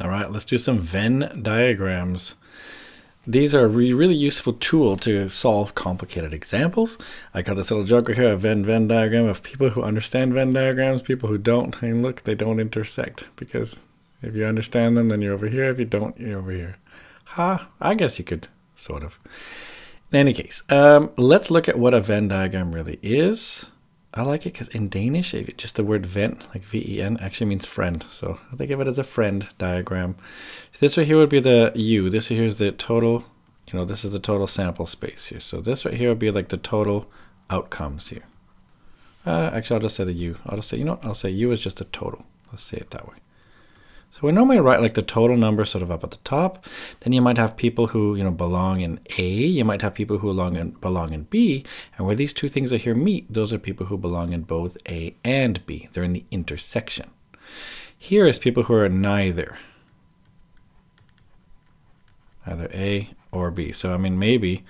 All right, let's do some Venn diagrams. These are a really useful tool to solve complicated examples. I got this little joke right here, a Venn Venn diagram of people who understand Venn diagrams, people who don't. And look, they don't intersect because if you understand them, then you're over here. If you don't, you're over here. Ha, I guess you could sort of. In any case, um, let's look at what a Venn diagram really is. I like it because in Danish, just the word Venn, like V-E-N, actually means friend. So I think of it as a friend diagram. So this right here would be the U. This here is the total, you know, this is the total sample space here. So this right here would be like the total outcomes here. Uh, actually, I'll just say the U. I'll just say, you know what? I'll say U is just a total. Let's say it that way. So we normally write like the total number sort of up at the top. Then you might have people who you know belong in A. You might have people who belong in belong in B. And where these two things are here meet, those are people who belong in both A and B. They're in the intersection. Here is people who are neither, either A or B. So I mean maybe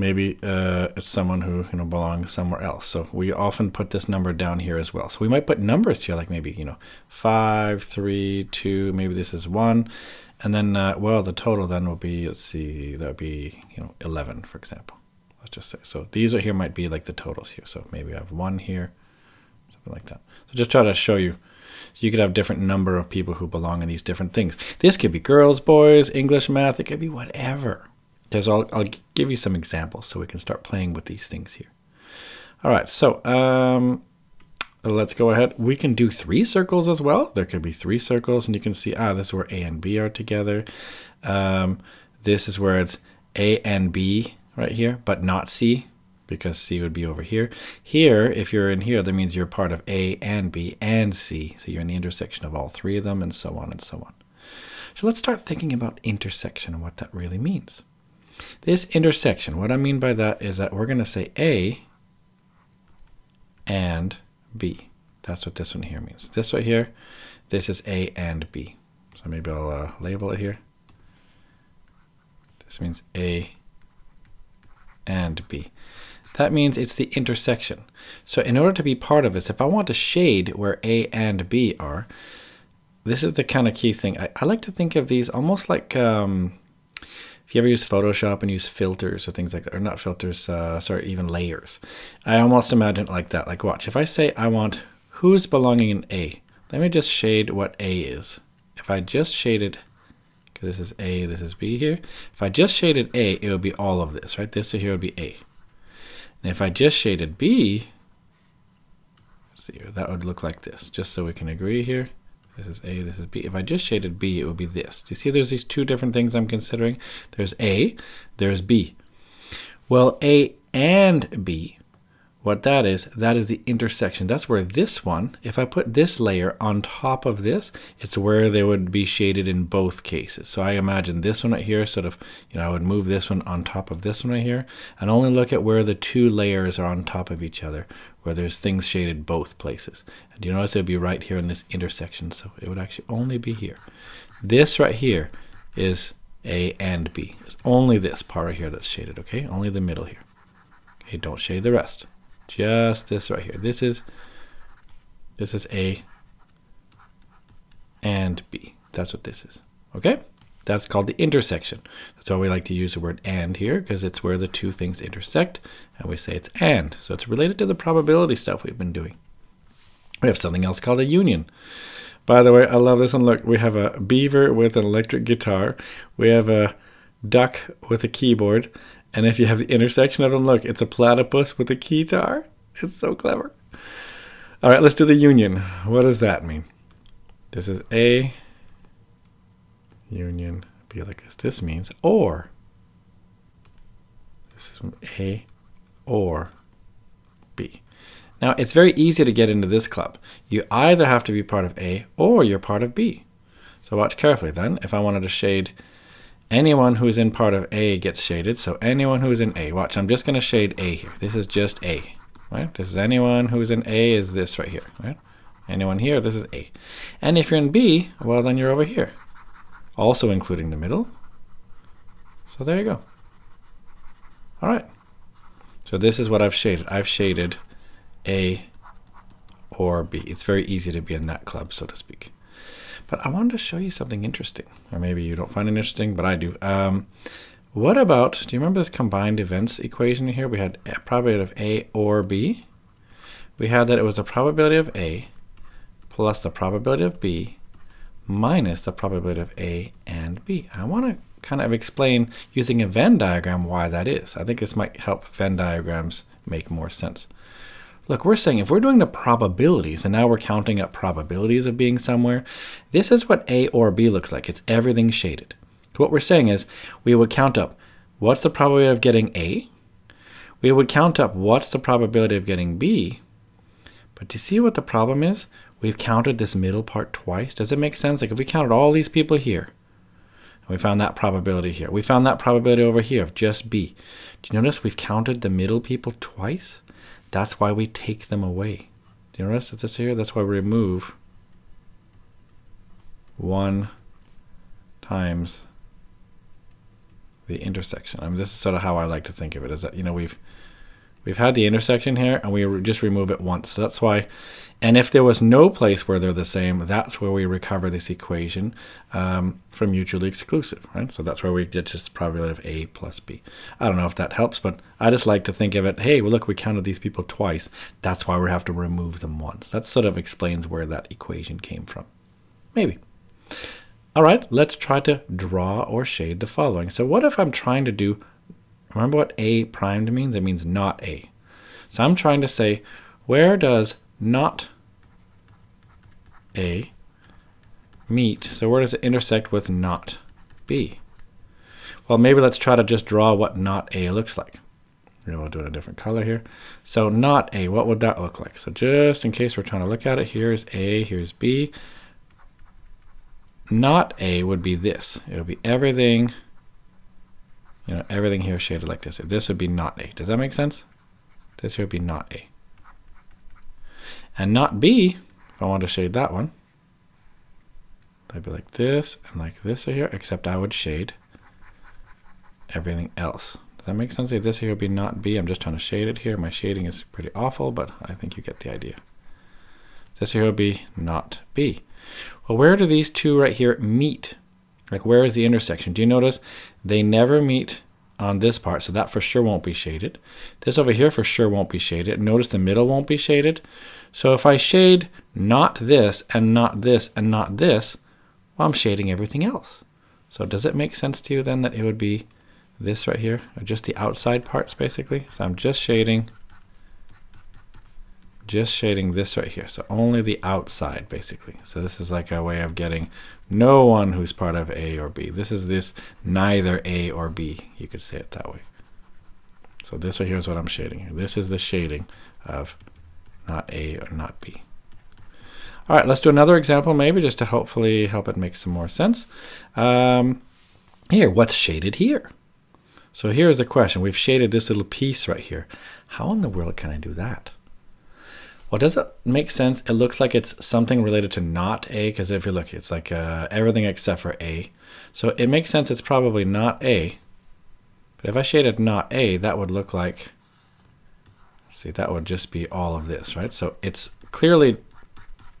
maybe uh, it's someone who you know belongs somewhere else. So we often put this number down here as well. So we might put numbers here, like maybe you know five, three, two. Maybe this is one, and then uh, well, the total then will be let's see, that would be you know eleven, for example. Let's just say so. These are here might be like the totals here. So maybe I have one here, something like that. So just try to show you. So you could have different number of people who belong in these different things. This could be girls, boys, English, math. It could be whatever. Because I'll, I'll give you some examples so we can start playing with these things here. All right, so um, let's go ahead. We can do three circles as well. There could be three circles, and you can see, ah, this is where A and B are together. Um, this is where it's A and B right here, but not C, because C would be over here. Here, if you're in here, that means you're part of A and B and C. So you're in the intersection of all three of them, and so on and so on. So let's start thinking about intersection and what that really means. This intersection, what I mean by that is that we're going to say A and B. That's what this one here means. This right here, this is A and B. So maybe I'll uh, label it here. This means A and B. That means it's the intersection. So in order to be part of this, if I want to shade where A and B are, this is the kind of key thing. I, I like to think of these almost like um, if you ever use Photoshop and use filters or things like that, or not filters, uh, sorry, even layers, I almost imagine it like that. Like, watch, if I say I want who's belonging in A, let me just shade what A is. If I just shaded, because this is A, this is B here, if I just shaded A, it would be all of this, right? This here would be A. And if I just shaded B, see here, that would look like this, just so we can agree here. This is A, this is B. If I just shaded B, it would be this. Do you see there's these two different things I'm considering? There's A, there's B. Well, A and B, what that is, that is the intersection. That's where this one, if I put this layer on top of this, it's where they would be shaded in both cases. So I imagine this one right here, sort of, you know, I would move this one on top of this one right here, and only look at where the two layers are on top of each other, where there's things shaded both places. And you notice it would be right here in this intersection, so it would actually only be here. This right here is A and B. It's only this part right here that's shaded, okay? Only the middle here. Okay, don't shade the rest. Just this right here. This is this is A and B. That's what this is. Okay? That's called the intersection. That's why we like to use the word and here because it's where the two things intersect and we say it's and. So it's related to the probability stuff we've been doing. We have something else called a union. By the way, I love this one. Look, we have a beaver with an electric guitar. We have a duck with a keyboard. And if you have the intersection of them, look, it's a platypus with a guitar. It's so clever. All right, let's do the union. What does that mean? This is A union B like this. This means or. This is A or B. Now, it's very easy to get into this club. You either have to be part of A or you're part of B. So watch carefully then. If I wanted to shade anyone who's in part of A gets shaded. So anyone who's in A. Watch, I'm just going to shade A here. This is just A. Right? This is anyone who's in A is this right here. Right? Anyone here, this is A. And if you're in B, well, then you're over here also including the middle. So there you go. All right. So this is what I've shaded. I've shaded A or B. It's very easy to be in that club, so to speak. But I wanted to show you something interesting. Or maybe you don't find it interesting, but I do. Um, what about, do you remember this combined events equation here? We had a probability of A or B. We had that it was the probability of A plus the probability of B minus the probability of A and B. I want to kind of explain using a Venn diagram why that is. I think this might help Venn diagrams make more sense. Look, we're saying if we're doing the probabilities, and now we're counting up probabilities of being somewhere, this is what A or B looks like. It's everything shaded. What we're saying is we would count up what's the probability of getting A. We would count up what's the probability of getting B. But do you see what the problem is? We've counted this middle part twice. Does it make sense? Like if we counted all these people here, we found that probability here. We found that probability over here of just B. Do you notice we've counted the middle people twice? That's why we take them away. Do you notice this here? That's why we remove 1 times the intersection. I mean, this is sort of how I like to think of it, is that, you know, we've we've had the intersection here and we just remove it once. So that's why, and if there was no place where they're the same, that's where we recover this equation um, from mutually exclusive, right? So that's where we get just the probability of A plus B. I don't know if that helps, but I just like to think of it, hey, well, look, we counted these people twice. That's why we have to remove them once. That sort of explains where that equation came from. Maybe. All right, let's try to draw or shade the following. So what if I'm trying to do, remember what A primed means? It means not A. So I'm trying to say, where does not A meet? So where does it intersect with not B? Well, maybe let's try to just draw what not A looks like. Maybe We'll do it a different color here. So not A, what would that look like? So just in case we're trying to look at it, here's A, here's B not A would be this. It would be everything, you know, everything here shaded like this. This would be not A. Does that make sense? This here would be not A. And not B, if I want to shade that one, that'd be like this and like this right here, except I would shade everything else. Does that make sense? If this here would be not B, I'm just trying to shade it here. My shading is pretty awful, but I think you get the idea. This here would be not B. Well, where do these two right here meet? Like where is the intersection? Do you notice they never meet on this part, so that for sure won't be shaded. This over here for sure won't be shaded. Notice the middle won't be shaded. So if I shade not this and not this and not this, well, I'm shading everything else. So does it make sense to you then that it would be this right here, or just the outside parts basically? So I'm just shading just shading this right here. So only the outside, basically. So this is like a way of getting no one who's part of A or B. This is this neither A or B. You could say it that way. So this right here is what I'm shading. This is the shading of not A or not B. All right, let's do another example maybe just to hopefully help it make some more sense. Um, here, what's shaded here? So here's the question. We've shaded this little piece right here. How in the world can I do that? Well, does it make sense? It looks like it's something related to not A, because if you look, it's like uh, everything except for A. So it makes sense it's probably not A. But if I shaded not A, that would look like, see, that would just be all of this, right? So it's clearly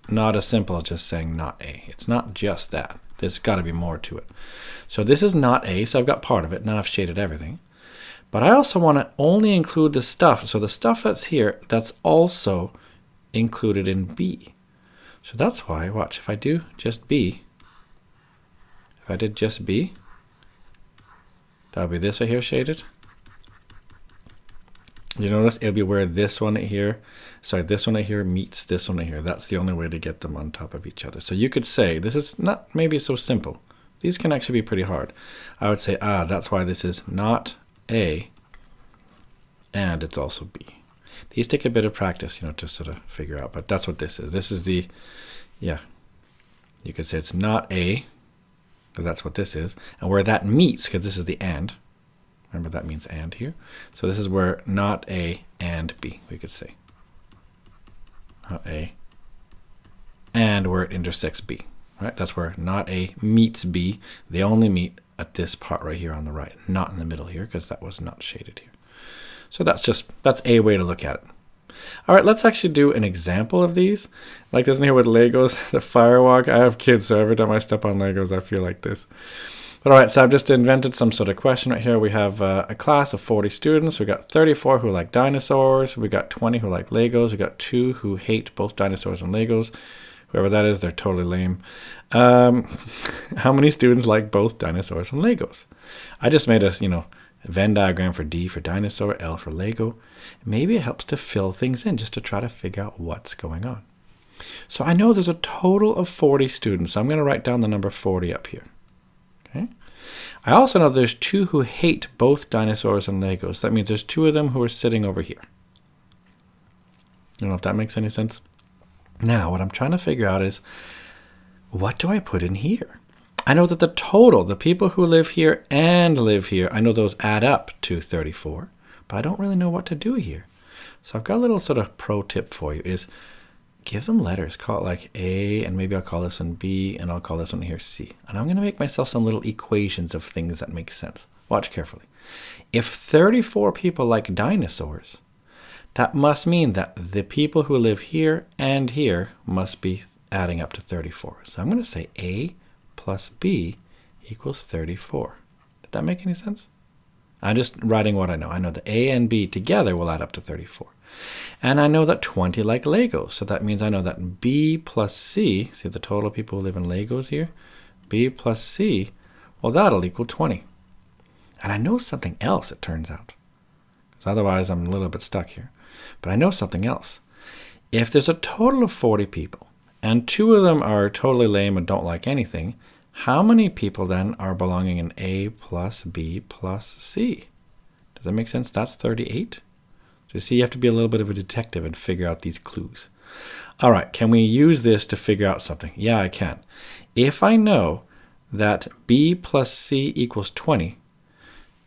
not as simple as just saying not A. It's not just that. There's got to be more to it. So this is not A, so I've got part of it. Now I've shaded everything. But I also want to only include the stuff. So the stuff that's here, that's also included in B. So that's why, watch, if I do just B, if I did just B, that would be this right here shaded. You notice it'll be where this one right here, sorry, this one right here meets this one right here. That's the only way to get them on top of each other. So you could say, this is not maybe so simple. These can actually be pretty hard. I would say, ah, that's why this is not A, and it's also B. These take a bit of practice, you know, to sort of figure out, but that's what this is. This is the, yeah, you could say it's not A, because that's what this is, and where that meets, because this is the and, remember that means and here, so this is where not A and B, we could say. Not A, and where it intersects B, right? That's where not A meets B. They only meet at this part right here on the right, not in the middle here, because that was not shaded here. So that's just, that's a way to look at it. All right, let's actually do an example of these. Like this in here with Legos, the firewalk. I have kids, so every time I step on Legos, I feel like this. But all right, so I've just invented some sort of question right here. We have uh, a class of 40 students. We got 34 who like dinosaurs. We got 20 who like Legos. We got two who hate both dinosaurs and Legos. Whoever that is, they're totally lame. Um, how many students like both dinosaurs and Legos? I just made a, you know, Venn diagram for D for dinosaur, L for Lego. Maybe it helps to fill things in just to try to figure out what's going on. So I know there's a total of 40 students. I'm going to write down the number 40 up here. Okay. I also know there's two who hate both dinosaurs and Legos. That means there's two of them who are sitting over here. I don't know if that makes any sense. Now, what I'm trying to figure out is, what do I put in here? I know that the total, the people who live here and live here, I know those add up to 34, but I don't really know what to do here. So I've got a little sort of pro tip for you is give them letters. Call it like A, and maybe I'll call this one B, and I'll call this one here C. And I'm going to make myself some little equations of things that make sense. Watch carefully. If 34 people like dinosaurs, that must mean that the people who live here and here must be adding up to 34. So I'm going to say A plus B equals 34. Did that make any sense? I'm just writing what I know. I know that A and B together will add up to 34. And I know that 20 like Legos. So that means I know that B plus C, see the total people who live in Legos here? B plus C, well, that'll equal 20. And I know something else, it turns out. Because otherwise I'm a little bit stuck here. But I know something else. If there's a total of 40 people, and two of them are totally lame and don't like anything, how many people then are belonging in A plus B plus C? Does that make sense? That's 38. So you see, you have to be a little bit of a detective and figure out these clues. All right, can we use this to figure out something? Yeah, I can. If I know that B plus C equals 20,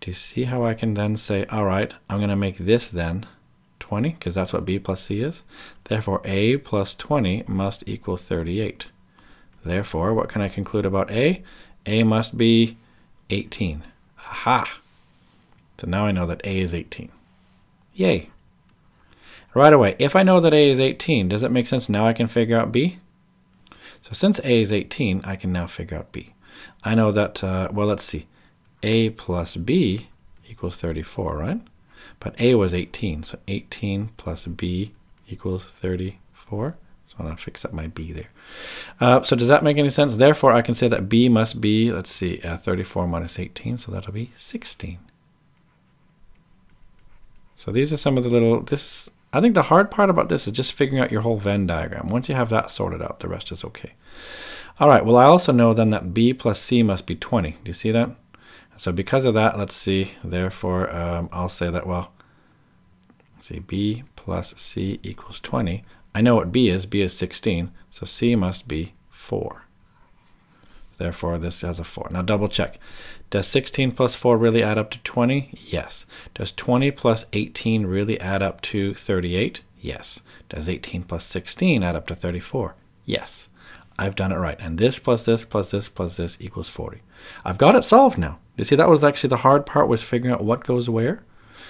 do you see how I can then say, all right, I'm going to make this then 20, because that's what b plus c is. Therefore, a plus 20 must equal 38. Therefore, what can I conclude about a? a must be 18. Aha! So now I know that a is 18. Yay! Right away, if I know that a is 18, does it make sense now I can figure out b? So since a is 18, I can now figure out b. I know that, uh, well, let's see. a plus b equals 34, right? But A was 18, so 18 plus B equals 34. So I'm going to fix up my B there. Uh, so does that make any sense? Therefore, I can say that B must be, let's see, uh, 34 minus 18, so that'll be 16. So these are some of the little, this, I think the hard part about this is just figuring out your whole Venn diagram. Once you have that sorted out, the rest is okay. All right, well, I also know then that B plus C must be 20. Do you see that? So because of that, let's see, therefore, um, I'll say that, well, let's see, b plus c equals 20. I know what b is. b is 16, so c must be 4. Therefore, this has a 4. Now double check. Does 16 plus 4 really add up to 20? Yes. Does 20 plus 18 really add up to 38? Yes. Does 18 plus 16 add up to 34? Yes. I've done it right. And this plus this plus this plus this equals 40. I've got it solved now. You see, that was actually the hard part was figuring out what goes where.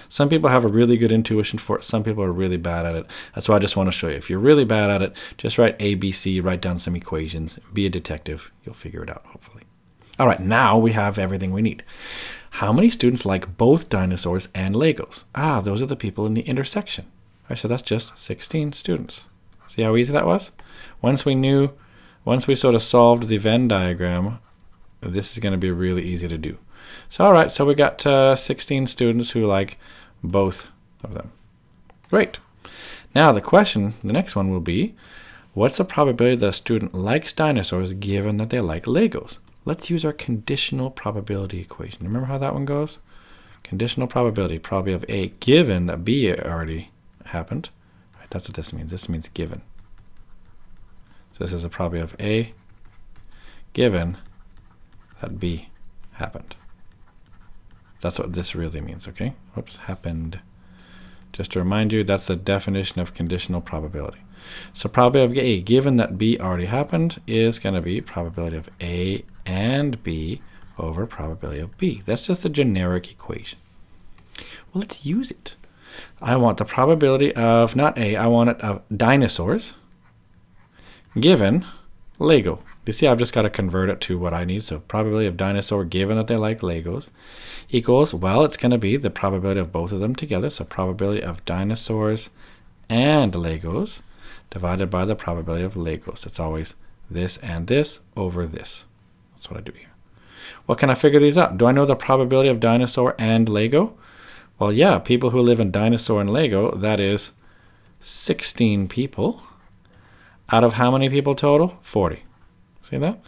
Some people have a really good intuition for it. Some people are really bad at it. That's why I just want to show you. If you're really bad at it, just write A, B, C, write down some equations, be a detective. You'll figure it out, hopefully. All right, now we have everything we need. How many students like both dinosaurs and Legos? Ah, those are the people in the intersection. All right, so that's just 16 students. See how easy that was? Once we knew, once we sort of solved the Venn diagram, this is going to be really easy to do. So, all right, so we got uh, 16 students who like both of them. Great. Now, the question, the next one will be, what's the probability that a student likes dinosaurs given that they like Legos? Let's use our conditional probability equation. Remember how that one goes? Conditional probability, probability of A, given that B already happened. Right, that's what this means. This means given. So this is a probability of A given that B happened. That's what this really means, okay? Whoops, happened. Just to remind you, that's the definition of conditional probability. So probability of A, given that B already happened, is going to be probability of A and B over probability of B. That's just a generic equation. Well, let's use it. I want the probability of, not A, I want it of dinosaurs given Lego. You see, I've just got to convert it to what I need. So probability of dinosaur given that they like Legos equals, well, it's going to be the probability of both of them together. So probability of dinosaurs and Legos divided by the probability of Legos. It's always this and this over this. That's what I do here. What can I figure these out? Do I know the probability of dinosaur and Lego? Well, yeah, people who live in dinosaur and Lego, that is 16 people out of how many people total? 40. See that?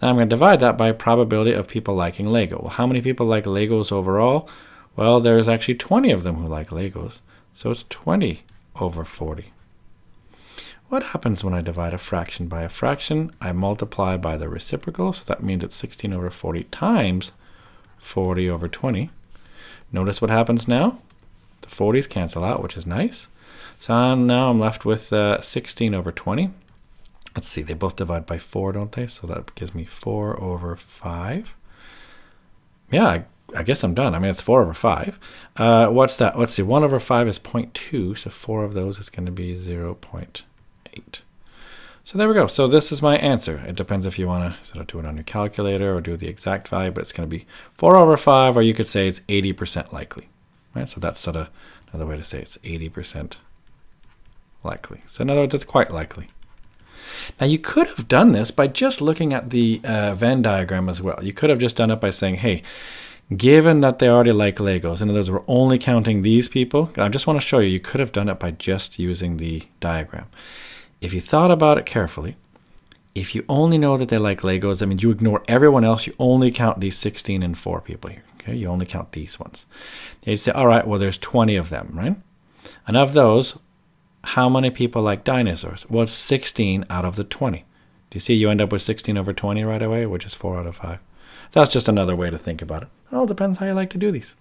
Now I'm going to divide that by probability of people liking Lego. Well, how many people like Legos overall? Well, there's actually 20 of them who like Legos. So it's 20 over 40. What happens when I divide a fraction by a fraction? I multiply by the reciprocal, so that means it's 16 over 40 times 40 over 20. Notice what happens now? The 40s cancel out, which is nice. So now I'm left with uh, 16 over 20. Let's see, they both divide by 4, don't they? So that gives me 4 over 5. Yeah, I, I guess I'm done. I mean, it's 4 over 5. Uh, what's that? Let's see, 1 over 5 is 0.2, so 4 of those is going to be 0 0.8. So there we go. So this is my answer. It depends if you want to sort of do it on your calculator or do the exact value, but it's going to be 4 over 5, or you could say it's 80% likely. Right? So that's sort of another way to say it's 80% likely. So in other words, it's quite likely. Now you could have done this by just looking at the uh, Venn diagram as well. You could have just done it by saying, hey, given that they already like Legos, in other words, we're only counting these people. I just want to show you, you could have done it by just using the diagram. If you thought about it carefully, if you only know that they like Legos, that means you ignore everyone else. You only count these 16 and 4 people here. Okay, you only count these ones. You'd say, all right, well, there's 20 of them, right? And of those, how many people like dinosaurs? Well, 16 out of the 20. Do you see you end up with 16 over 20 right away, which is 4 out of 5? That's just another way to think about it. It all depends how you like to do these.